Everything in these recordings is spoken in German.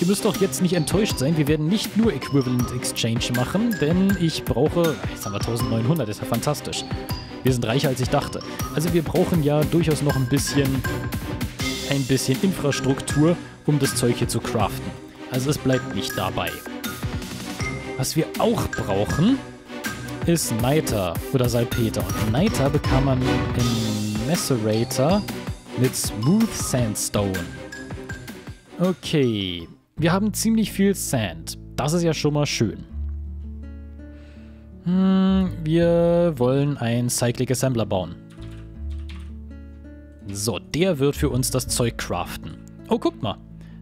ihr müsst doch jetzt nicht enttäuscht sein. Wir werden nicht nur Equivalent Exchange machen, denn ich brauche... Jetzt haben wir 1900, ist ja fantastisch. Wir sind reicher, als ich dachte. Also wir brauchen ja durchaus noch ein bisschen... ein bisschen Infrastruktur, um das Zeug hier zu craften. Also es bleibt nicht dabei. Was wir auch brauchen, ist Niter oder Salpeter. Und Niter bekam man im Macerator mit Smooth Sandstone. Okay, wir haben ziemlich viel Sand. Das ist ja schon mal schön. Hm, wir wollen ein Cyclic Assembler bauen. So, der wird für uns das Zeug craften. Oh, guck mal.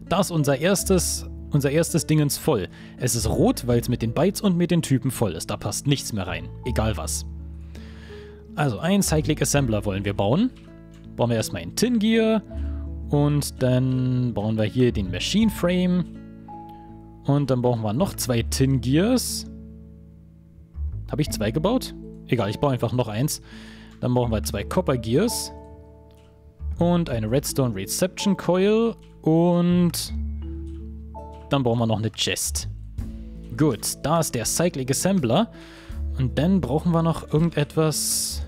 Da ist unser erstes, unser erstes Dingens voll. Es ist rot, weil es mit den Bytes und mit den Typen voll ist. Da passt nichts mehr rein. Egal was. Also, ein Cyclic Assembler wollen wir bauen. Bauen wir erstmal ein Tin Gear. Und dann bauen wir hier den Machine Frame. Und dann brauchen wir noch zwei Tin Gears. Habe ich zwei gebaut? Egal, ich baue einfach noch eins. Dann brauchen wir zwei Copper Gears. Und eine Redstone Reception Coil. Und dann brauchen wir noch eine Chest. Gut, da ist der Cyclic Assembler. Und dann brauchen wir noch irgendetwas...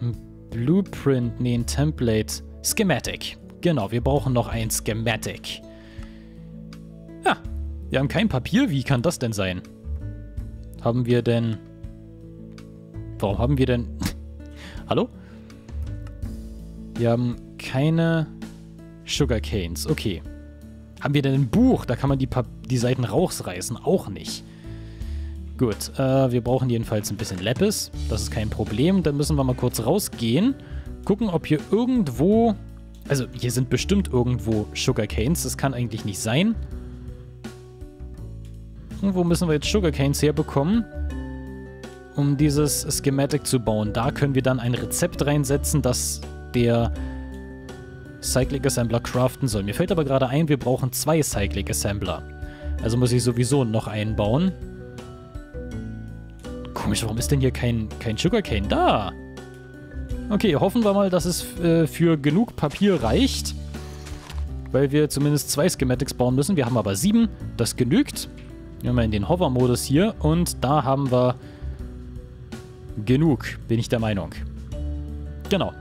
Ein Blueprint, nee, ein Template. Schematic. Genau, wir brauchen noch ein Schematic. Ja, wir haben kein Papier. Wie kann das denn sein? Haben wir denn... Warum haben wir denn... Hallo? Wir haben keine Sugarcanes. Okay. Haben wir denn ein Buch? Da kann man die, die Seiten rausreißen. Auch nicht. Gut, äh, wir brauchen jedenfalls ein bisschen Lapis. Das ist kein Problem. Dann müssen wir mal kurz rausgehen gucken, ob hier irgendwo... Also, hier sind bestimmt irgendwo Sugarcanes. Das kann eigentlich nicht sein. Irgendwo müssen wir jetzt Sugarcanes herbekommen, um dieses Schematic zu bauen. Da können wir dann ein Rezept reinsetzen, das der Cyclic Assembler craften soll. Mir fällt aber gerade ein, wir brauchen zwei Cyclic Assembler. Also muss ich sowieso noch einen bauen. Komisch, warum ist denn hier kein, kein Sugarcane da? Okay, hoffen wir mal, dass es äh, für genug Papier reicht. Weil wir zumindest zwei Schematics bauen müssen. Wir haben aber sieben. Das genügt. Wir haben in den Hover-Modus hier. Und da haben wir genug, bin ich der Meinung. Genau.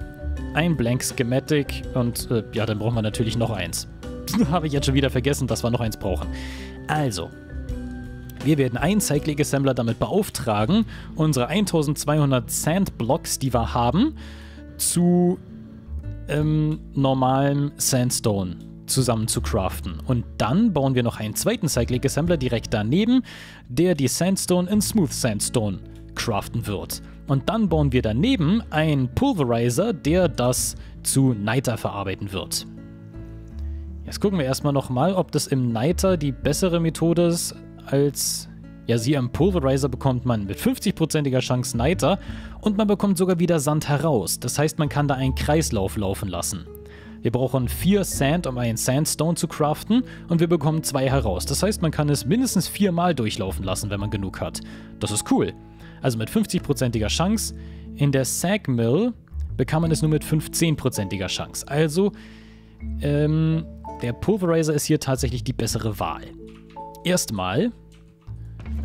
Ein Blank Schematic. Und äh, ja, dann brauchen wir natürlich noch eins. Habe ich jetzt schon wieder vergessen, dass wir noch eins brauchen. Also, wir werden einen Cyclic Assembler damit beauftragen, unsere 1200 Sandblocks, die wir haben, zu ähm, normalem Sandstone zusammen zu craften. Und dann bauen wir noch einen zweiten Cyclic Assembler direkt daneben, der die Sandstone in Smooth Sandstone craften wird. Und dann bauen wir daneben einen Pulverizer, der das zu Niter verarbeiten wird. Jetzt gucken wir erstmal nochmal, ob das im Niter die bessere Methode ist, als ja, sie am Pulverizer bekommt man mit 50%iger Chance Niter und man bekommt sogar wieder Sand heraus. Das heißt, man kann da einen Kreislauf laufen lassen. Wir brauchen 4 Sand, um einen Sandstone zu craften und wir bekommen 2 heraus. Das heißt, man kann es mindestens viermal durchlaufen lassen, wenn man genug hat. Das ist cool. Also mit 50%iger Chance. In der Sag Mill bekam man es nur mit 15%iger Chance. Also, ähm, der Pulverizer ist hier tatsächlich die bessere Wahl. Erstmal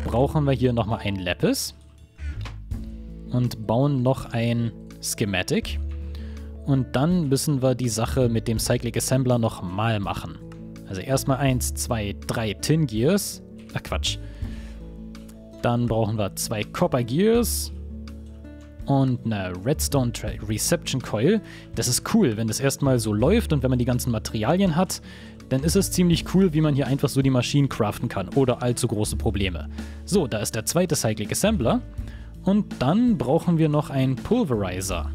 brauchen wir hier nochmal ein Lapis und bauen noch ein Schematic. Und dann müssen wir die Sache mit dem Cyclic Assembler nochmal machen. Also erstmal 1, 2, 3 Tin Gears. Ach Quatsch. Dann brauchen wir zwei Copper Gears und eine Redstone Reception Coil. Das ist cool, wenn das erstmal so läuft und wenn man die ganzen Materialien hat, dann ist es ziemlich cool, wie man hier einfach so die Maschinen craften kann, oder allzu große Probleme. So, da ist der zweite Cyclic Assembler. Und dann brauchen wir noch einen Pulverizer.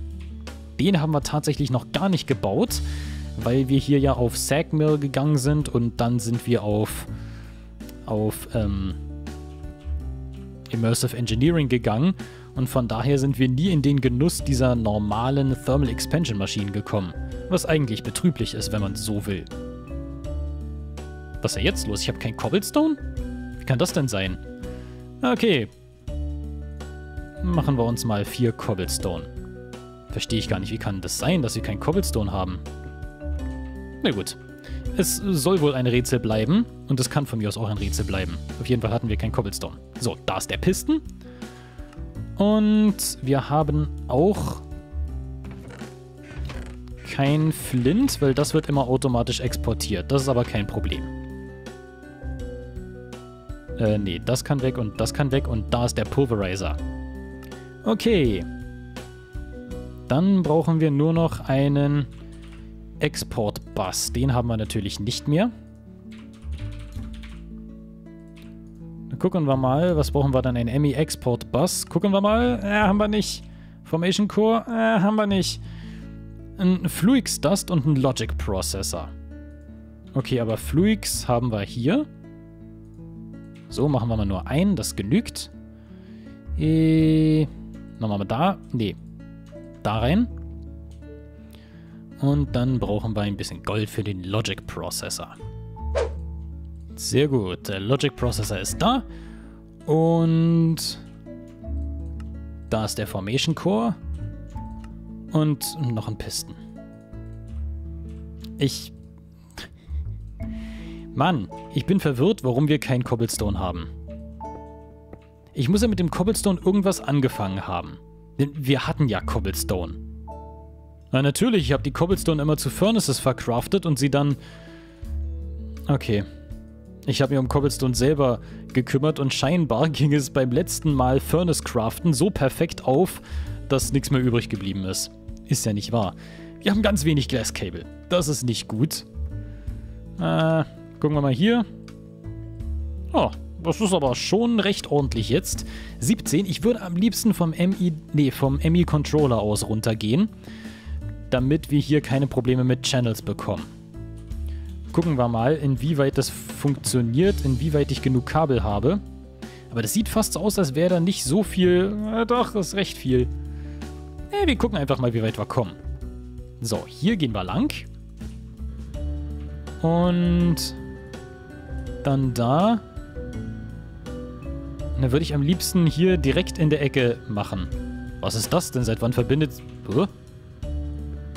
Den haben wir tatsächlich noch gar nicht gebaut, weil wir hier ja auf Sagmill gegangen sind und dann sind wir auf, auf ähm, Immersive Engineering gegangen und von daher sind wir nie in den Genuss dieser normalen Thermal Expansion Maschinen gekommen, was eigentlich betrüblich ist, wenn man so will. Was ist denn jetzt los? Ich habe kein Cobblestone? Wie kann das denn sein? Okay. Machen wir uns mal vier Cobblestone. Verstehe ich gar nicht. Wie kann das sein, dass wir kein Cobblestone haben? Na gut. es soll wohl ein Rätsel bleiben. Und es kann von mir aus auch ein Rätsel bleiben. Auf jeden Fall hatten wir kein Cobblestone. So, da ist der Pisten. Und wir haben auch kein Flint, weil das wird immer automatisch exportiert. Das ist aber kein Problem. Äh, nee, das kann weg und das kann weg und da ist der Pulverizer. Okay. Dann brauchen wir nur noch einen Export-Bus. Den haben wir natürlich nicht mehr. Dann gucken wir mal, was brauchen wir dann? Ein ME Export Bus. Gucken wir mal. Äh, haben wir nicht. Formation Core. Äh, haben wir nicht. Ein Fluix Dust und ein Logic Processor. Okay, aber Fluix haben wir hier. So, machen wir mal nur einen. Das genügt. Äh, wir mal da. Nee. Da rein. Und dann brauchen wir ein bisschen Gold für den Logic Processor. Sehr gut. Der Logic Processor ist da. Und da ist der Formation Core. Und noch ein Pisten. Ich... Mann, ich bin verwirrt, warum wir keinen Cobblestone haben. Ich muss ja mit dem Cobblestone irgendwas angefangen haben. Denn wir hatten ja Cobblestone. Na natürlich, ich habe die Cobblestone immer zu Furnaces verkraftet und sie dann... Okay. Ich habe mich um Cobblestone selber gekümmert und scheinbar ging es beim letzten Mal Furnace Craften so perfekt auf, dass nichts mehr übrig geblieben ist. Ist ja nicht wahr. Wir haben ganz wenig Glass Cable. Das ist nicht gut. Äh, gucken wir mal hier. Oh, das ist aber schon recht ordentlich jetzt. 17. Ich würde am liebsten vom MI, nee, vom MI Controller aus runtergehen, damit wir hier keine Probleme mit Channels bekommen gucken wir mal, inwieweit das funktioniert, inwieweit ich genug Kabel habe. Aber das sieht fast so aus, als wäre da nicht so viel... Äh, doch, das ist recht viel. Äh, wir gucken einfach mal, wie weit wir kommen. So, hier gehen wir lang. Und dann da. Dann würde ich am liebsten hier direkt in der Ecke machen. Was ist das denn? Seit wann verbindet... Huh?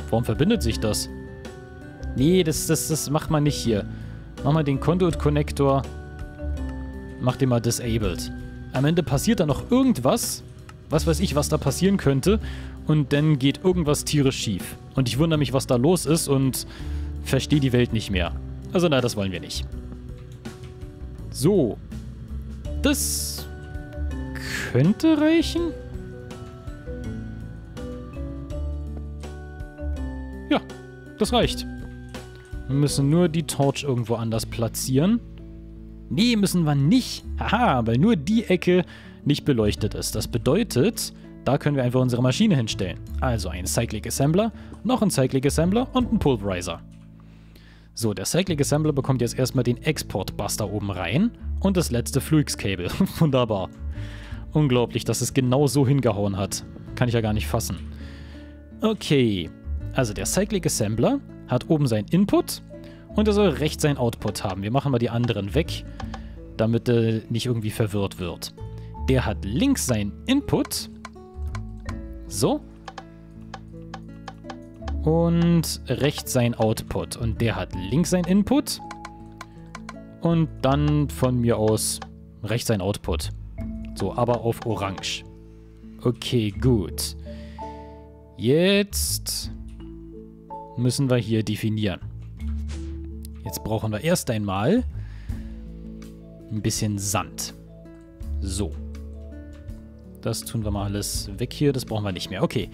Warum verbindet sich das? Nee, das, das, das macht man nicht hier. Mach mal den Conduit-Connector. Mach den mal disabled. Am Ende passiert da noch irgendwas. Was weiß ich, was da passieren könnte. Und dann geht irgendwas tierisch schief. Und ich wundere mich, was da los ist und verstehe die Welt nicht mehr. Also na, das wollen wir nicht. So. Das könnte reichen. Ja, das reicht. Wir müssen nur die Torch irgendwo anders platzieren. Nee, müssen wir nicht. Haha, weil nur die Ecke nicht beleuchtet ist. Das bedeutet, da können wir einfach unsere Maschine hinstellen. Also ein Cyclic Assembler, noch ein Cyclic Assembler und ein Pulverizer. So, der Cyclic Assembler bekommt jetzt erstmal den Export Buster oben rein und das letzte Fluix Cable. Wunderbar. Unglaublich, dass es genau so hingehauen hat. Kann ich ja gar nicht fassen. Okay, also der Cyclic Assembler hat oben seinen Input und er soll rechts seinen Output haben. Wir machen mal die anderen weg, damit er nicht irgendwie verwirrt wird. Der hat links seinen Input. So. Und rechts sein Output. Und der hat links sein Input. Und dann von mir aus rechts sein Output. So, aber auf Orange. Okay, gut. Jetzt müssen wir hier definieren. Jetzt brauchen wir erst einmal ein bisschen Sand. So. Das tun wir mal alles weg hier. Das brauchen wir nicht mehr. Okay.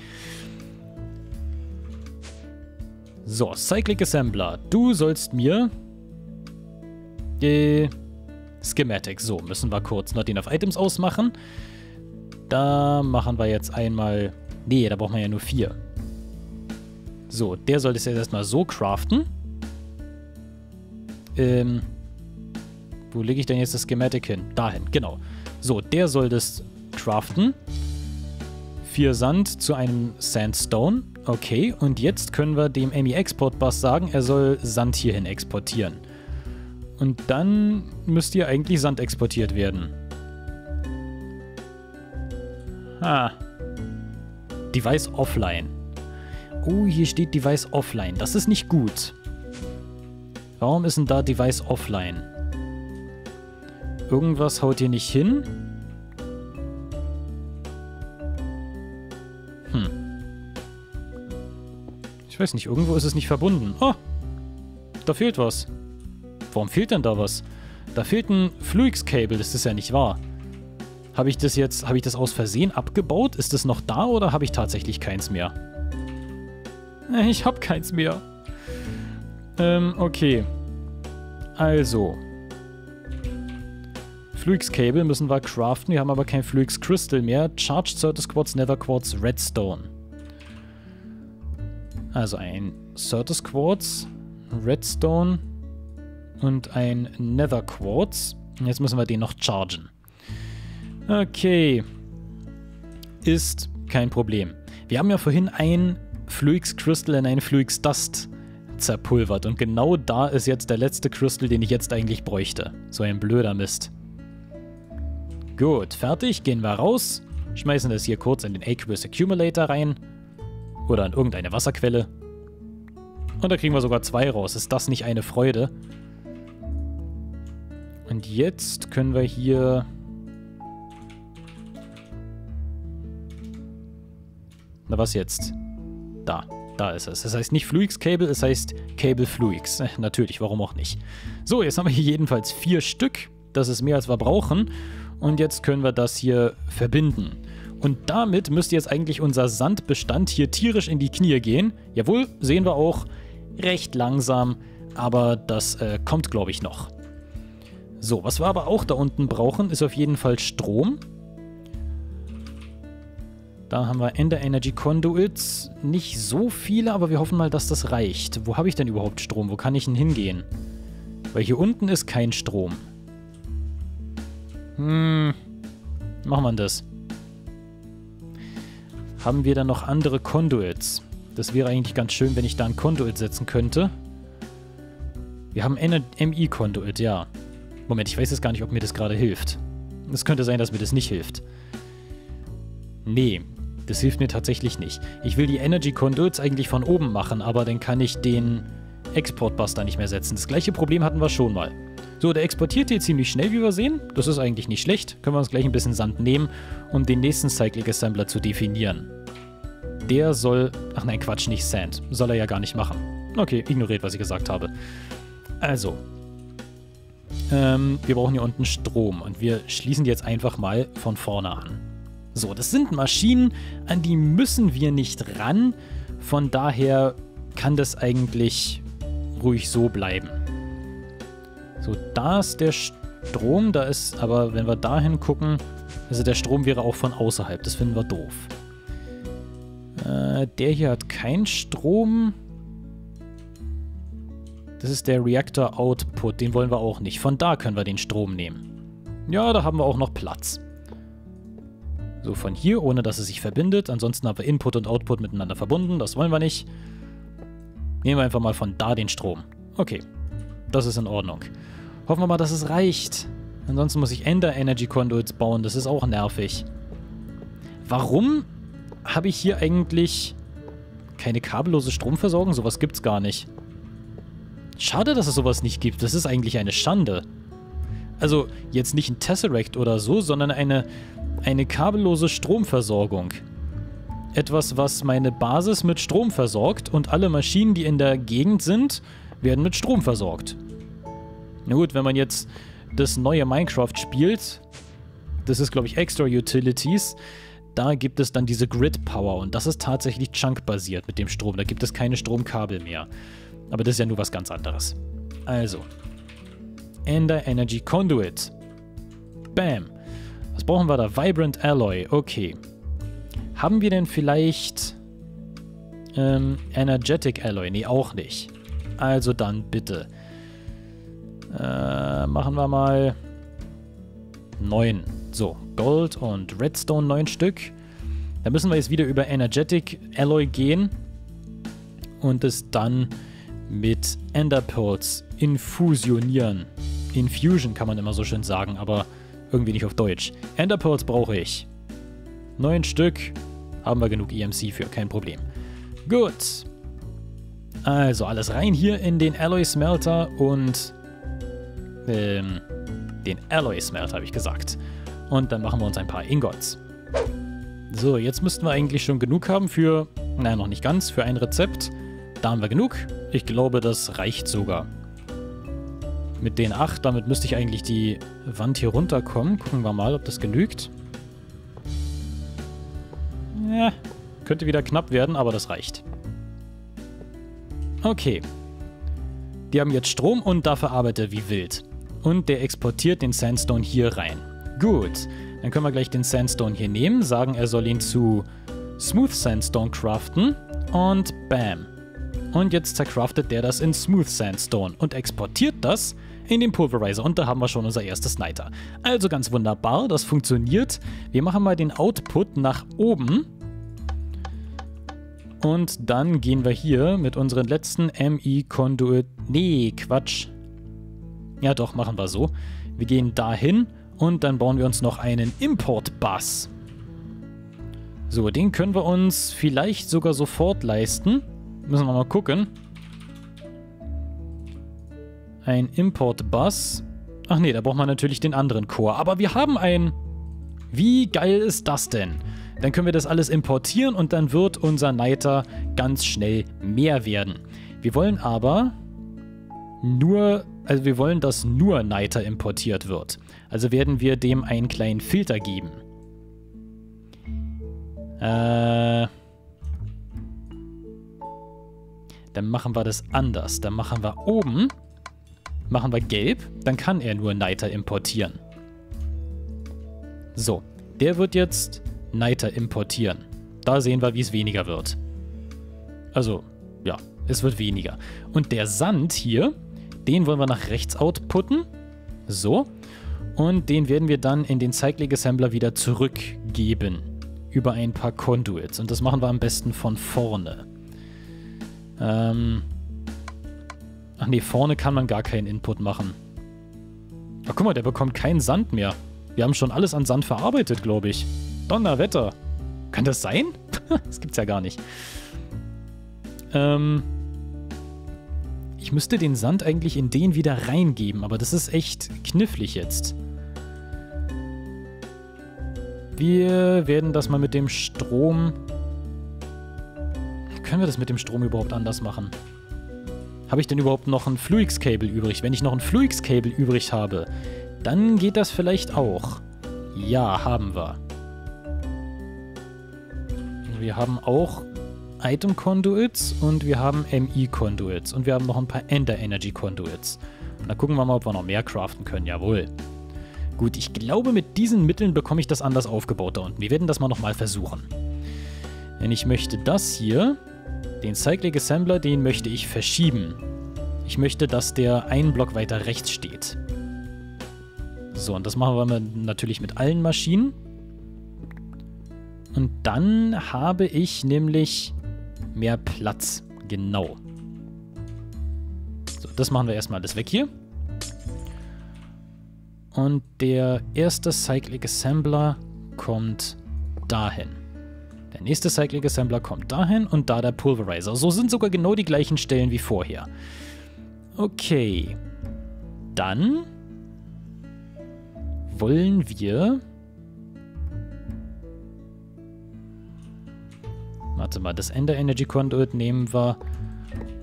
So, Cyclic Assembler. Du sollst mir die Schematic. So, müssen wir kurz noch den auf Items ausmachen. Da machen wir jetzt einmal... Nee, da brauchen wir ja nur vier. So, der sollte es jetzt erstmal so craften. Ähm, wo lege ich denn jetzt das Schematic hin? Dahin, genau. So, der soll das craften. Vier Sand zu einem Sandstone. Okay, und jetzt können wir dem ME Export Bus sagen, er soll Sand hierhin exportieren. Und dann müsste hier eigentlich Sand exportiert werden. Ah. Device offline. Oh, hier steht Device offline. Das ist nicht gut. Warum ist denn da Device offline? Irgendwas haut hier nicht hin. Weiß nicht, irgendwo ist es nicht verbunden. Oh! Da fehlt was. Warum fehlt denn da was? Da fehlt ein Fluix-Cable, das ist ja nicht wahr. Habe ich das jetzt, habe ich das aus Versehen abgebaut? Ist das noch da oder habe ich tatsächlich keins mehr? Äh, ich habe keins mehr. Ähm, okay. Also. Fluix Cable müssen wir craften. Wir haben aber kein Fluix Crystal mehr. Charged Certus Quartz, Nether Quartz, Redstone. Also ein Certus Quartz, Redstone und ein Nether Quartz. Jetzt müssen wir den noch chargen. Okay. Ist kein Problem. Wir haben ja vorhin ein Fluix Crystal in ein Fluix Dust zerpulvert. Und genau da ist jetzt der letzte Crystal, den ich jetzt eigentlich bräuchte. So ein blöder Mist. Gut, fertig. Gehen wir raus. Schmeißen das hier kurz in den Aqueous Accumulator rein. Oder in irgendeine Wasserquelle. Und da kriegen wir sogar zwei raus. Ist das nicht eine Freude? Und jetzt können wir hier Na, was jetzt? Da. Da ist es. Das heißt nicht Fluix Cable, es heißt Cable Fluix. Äh, natürlich, warum auch nicht. So, jetzt haben wir hier jedenfalls vier Stück. Das ist mehr, als wir brauchen. Und jetzt können wir das hier verbinden. Und damit müsste jetzt eigentlich unser Sandbestand hier tierisch in die Knie gehen. Jawohl, sehen wir auch. Recht langsam, aber das äh, kommt, glaube ich, noch. So, was wir aber auch da unten brauchen, ist auf jeden Fall Strom. Da haben wir Ender Energy Conduits. Nicht so viele, aber wir hoffen mal, dass das reicht. Wo habe ich denn überhaupt Strom? Wo kann ich denn hingehen? Weil hier unten ist kein Strom. Hm. Machen wir das. Haben wir dann noch andere Conduits? Das wäre eigentlich ganz schön, wenn ich da ein Conduit setzen könnte. Wir haben MI-Conduit, ja. Moment, ich weiß jetzt gar nicht, ob mir das gerade hilft. Es könnte sein, dass mir das nicht hilft. Nee, das hilft mir tatsächlich nicht. Ich will die Energy Conduits eigentlich von oben machen, aber dann kann ich den Exportbuster nicht mehr setzen. Das gleiche Problem hatten wir schon mal. So, der exportiert hier ziemlich schnell, wie wir sehen. Das ist eigentlich nicht schlecht. Können wir uns gleich ein bisschen Sand nehmen, um den nächsten Cyclic Assembler zu definieren. Der soll... Ach nein, Quatsch, nicht Sand. Soll er ja gar nicht machen. Okay, ignoriert, was ich gesagt habe. Also. Ähm, wir brauchen hier unten Strom und wir schließen jetzt einfach mal von vorne an. So, das sind Maschinen, an die müssen wir nicht ran. Von daher kann das eigentlich ruhig so bleiben. So, da ist der Strom, da ist, aber wenn wir dahin gucken, also der Strom wäre auch von außerhalb, das finden wir doof. Äh, der hier hat keinen Strom. Das ist der Reactor Output, den wollen wir auch nicht. Von da können wir den Strom nehmen. Ja, da haben wir auch noch Platz. So von hier, ohne dass es sich verbindet. Ansonsten haben wir Input und Output miteinander verbunden. Das wollen wir nicht. Nehmen wir einfach mal von da den Strom. Okay, das ist in Ordnung. Hoffen wir mal, dass es reicht. Ansonsten muss ich Ender Energy Conduits bauen. Das ist auch nervig. Warum habe ich hier eigentlich keine kabellose Stromversorgung? Sowas gibt's gar nicht. Schade, dass es sowas nicht gibt. Das ist eigentlich eine Schande. Also jetzt nicht ein Tesseract oder so, sondern eine eine kabellose Stromversorgung. Etwas, was meine Basis mit Strom versorgt und alle Maschinen, die in der Gegend sind, werden mit Strom versorgt. Na gut, wenn man jetzt das neue Minecraft spielt, das ist glaube ich Extra Utilities, da gibt es dann diese Grid Power und das ist tatsächlich Chunk-basiert mit dem Strom. Da gibt es keine Stromkabel mehr. Aber das ist ja nur was ganz anderes. Also, Ender Energy Conduit. Bam. Was brauchen wir da? Vibrant Alloy. Okay. Haben wir denn vielleicht ähm, Energetic Alloy? Nee, auch nicht. Also dann bitte. Äh, machen wir mal 9. So, Gold und Redstone 9 Stück. Da müssen wir jetzt wieder über Energetic Alloy gehen und es dann mit Ender Pearls infusionieren. Infusion kann man immer so schön sagen, aber irgendwie nicht auf Deutsch. Enderpearls brauche ich. Neun Stück. Haben wir genug EMC für, kein Problem. Gut. Also alles rein hier in den Alloy Smelter und ähm, den Alloy Smelter, habe ich gesagt. Und dann machen wir uns ein paar Ingots. So, jetzt müssten wir eigentlich schon genug haben für, nein, noch nicht ganz, für ein Rezept. Da haben wir genug. Ich glaube, das reicht sogar. Mit den 8, damit müsste ich eigentlich die Wand hier runterkommen. Gucken wir mal, ob das genügt. Ja, könnte wieder knapp werden, aber das reicht. Okay. Die haben jetzt Strom und da verarbeitet er wie wild. Und der exportiert den Sandstone hier rein. Gut. Dann können wir gleich den Sandstone hier nehmen, sagen, er soll ihn zu Smooth Sandstone craften und bam. Und jetzt zercraftet der das in Smooth Sandstone und exportiert das in den Pulverizer und da haben wir schon unser erstes Niter. Also ganz wunderbar, das funktioniert. Wir machen mal den Output nach oben. Und dann gehen wir hier mit unseren letzten MI-Conduit... Nee, Quatsch. Ja doch, machen wir so. Wir gehen dahin und dann bauen wir uns noch einen Import-Bus. So, den können wir uns vielleicht sogar sofort leisten. Müssen wir mal gucken. Ein Import-Bus. Ach nee, da braucht man natürlich den anderen Core. Aber wir haben einen. Wie geil ist das denn? Dann können wir das alles importieren und dann wird unser Niter ganz schnell mehr werden. Wir wollen aber nur, also wir wollen, dass nur Niter importiert wird. Also werden wir dem einen kleinen Filter geben. Äh... Dann machen wir das anders. Dann machen wir oben, machen wir gelb, dann kann er nur Niter importieren. So, der wird jetzt Niter importieren. Da sehen wir, wie es weniger wird. Also, ja, es wird weniger. Und der Sand hier, den wollen wir nach rechts outputten. So. Und den werden wir dann in den Cyclic Assembler wieder zurückgeben. Über ein paar Conduits. Und das machen wir am besten von vorne. Ähm. Ach nee, vorne kann man gar keinen Input machen. Ach guck mal, der bekommt keinen Sand mehr. Wir haben schon alles an Sand verarbeitet, glaube ich. Donnerwetter. Kann das sein? das gibt's ja gar nicht. Ähm. Ich müsste den Sand eigentlich in den wieder reingeben, aber das ist echt knifflig jetzt. Wir werden das mal mit dem Strom... Können wir das mit dem Strom überhaupt anders machen? Habe ich denn überhaupt noch ein Fluix-Cable übrig? Wenn ich noch ein Fluix-Cable übrig habe, dann geht das vielleicht auch. Ja, haben wir. Wir haben auch Item Conduits und wir haben MI Conduits und wir haben noch ein paar Ender Energy Conduits. Und dann gucken wir mal, ob wir noch mehr craften können. Jawohl. Gut, ich glaube, mit diesen Mitteln bekomme ich das anders aufgebaut da unten. Wir werden das mal nochmal versuchen. Denn ich möchte das hier, den Cyclic Assembler, den möchte ich verschieben. Ich möchte, dass der einen Block weiter rechts steht. So, und das machen wir natürlich mit allen Maschinen. Und dann habe ich nämlich mehr Platz. Genau. So, das machen wir erstmal alles weg hier. Und der erste Cyclic Assembler kommt dahin. Der nächste Cyclic Assembler kommt dahin und da der Pulverizer. So sind sogar genau die gleichen Stellen wie vorher. Okay. Dann wollen wir Warte mal, das Ender Energy Conduit nehmen wir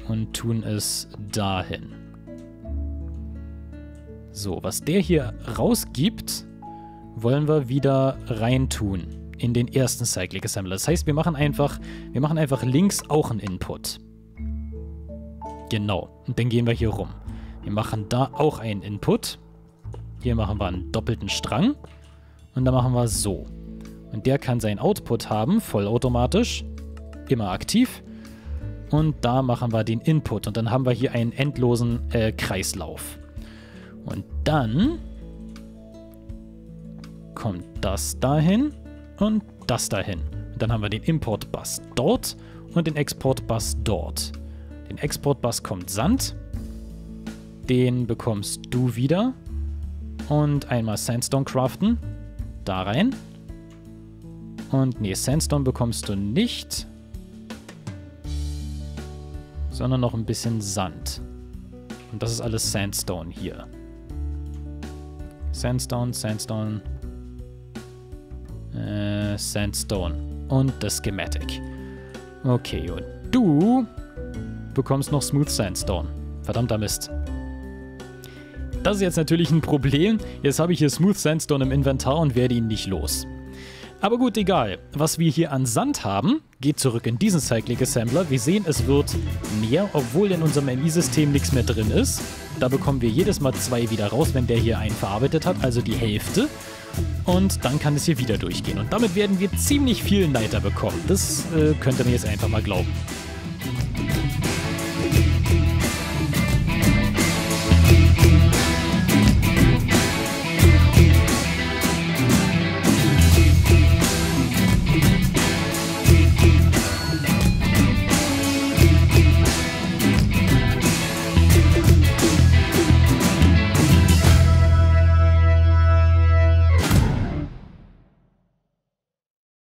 und tun es dahin. So, was der hier rausgibt, wollen wir wieder reintun in den ersten Cyclic Assembler. Das heißt, wir machen einfach, wir machen einfach links auch einen Input. Genau. Und dann gehen wir hier rum. Wir machen da auch einen Input. Hier machen wir einen doppelten Strang. Und dann machen wir so. Und der kann seinen Output haben, vollautomatisch immer aktiv. Und da machen wir den Input. Und dann haben wir hier einen endlosen äh, Kreislauf. Und dann kommt das dahin und das dahin. Und dann haben wir den Import-Bus dort und den Export-Bus dort. Den Export-Bus kommt Sand. Den bekommst du wieder. Und einmal Sandstone craften. Da rein. Und nee, Sandstone bekommst du nicht. Sondern noch ein bisschen Sand. Und das ist alles Sandstone hier. Sandstone, Sandstone, äh, Sandstone und das Schematic. Okay, und du bekommst noch Smooth Sandstone. Verdammter Mist. Das ist jetzt natürlich ein Problem. Jetzt habe ich hier Smooth Sandstone im Inventar und werde ihn nicht los. Aber gut, egal. Was wir hier an Sand haben, geht zurück in diesen Cyclic Assembler. Wir sehen, es wird mehr, obwohl in unserem MI-System nichts mehr drin ist. Da bekommen wir jedes Mal zwei wieder raus, wenn der hier einen verarbeitet hat, also die Hälfte. Und dann kann es hier wieder durchgehen. Und damit werden wir ziemlich viel Leiter bekommen. Das äh, könnt ihr mir jetzt einfach mal glauben.